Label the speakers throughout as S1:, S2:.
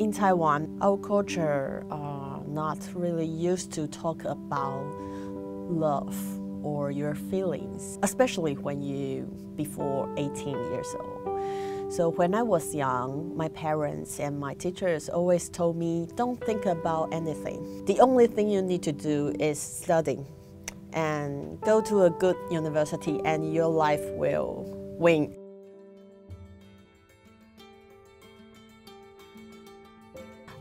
S1: In Taiwan, our culture are not really used to talk about love or your feelings, especially when you before 18 years old. So when I was young, my parents and my teachers always told me, don't think about anything. The only thing you need to do is studying and go to a good university and your life will win.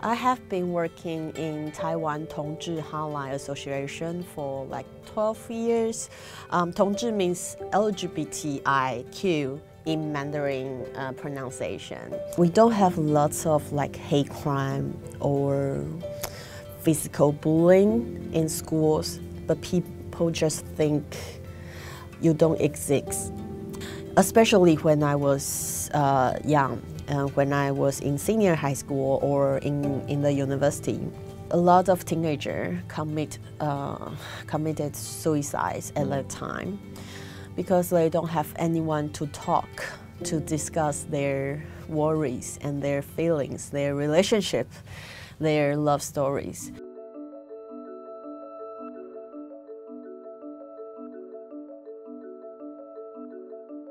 S1: I have been working in Taiwan Tongzhi Hotline Association for like 12 years. Um, Tongzhi means LGBTIQ in Mandarin uh, pronunciation. We don't have lots of like hate crime or physical bullying in schools, but people just think you don't exist. Especially when I was uh, young uh, when I was in senior high school or in, in the university. A lot of teenagers commit, uh, committed suicides at that time because they don't have anyone to talk, to discuss their worries and their feelings, their relationship, their love stories.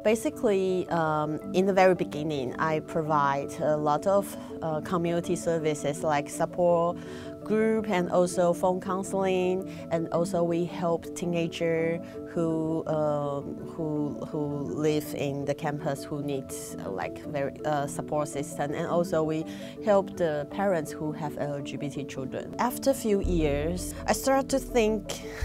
S1: Basically, um, in the very beginning, I provide a lot of uh, community services like support group and also phone counseling, and also we help teenagers who um, who who live in the campus who need uh, like very uh, support system, and also we help the parents who have LGBT children. After a few years, I started to think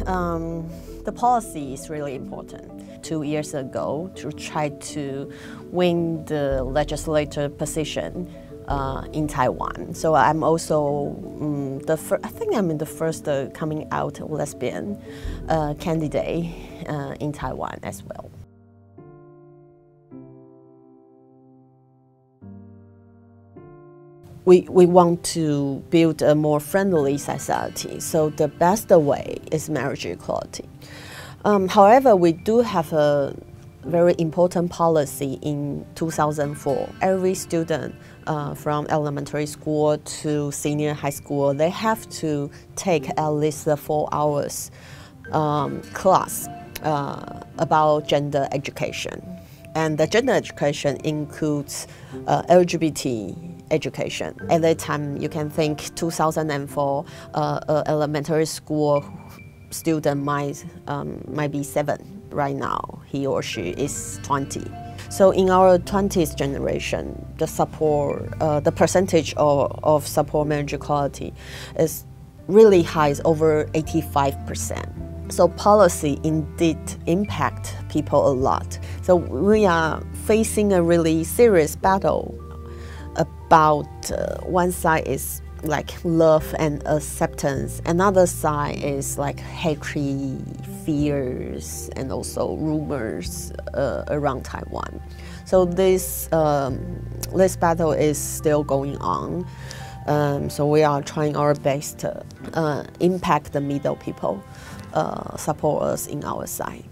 S1: um, the policy is really important two years ago to try to win the legislature position uh, in Taiwan. So I'm also um, the I think I'm in the first uh, coming out lesbian uh, candidate uh, in Taiwan as well. We, we want to build a more friendly society, so the best way is marriage equality. Um, however, we do have a very important policy in 2004. Every student uh, from elementary school to senior high school, they have to take at least four hours um, class uh, about gender education. And the gender education includes uh, LGBT education. At that time, you can think 2004 uh, elementary school student might, um, might be seven right now. He or she is 20. So in our 20th generation, the support, uh, the percentage of, of support marriage equality is really high, it's over 85%. So policy indeed impact people a lot. So we are facing a really serious battle about uh, one side is like love and acceptance. Another side is like hatred, fears, and also rumors uh, around Taiwan. So this um, this battle is still going on. Um, so we are trying our best to uh, impact the middle people, uh, support us in our side.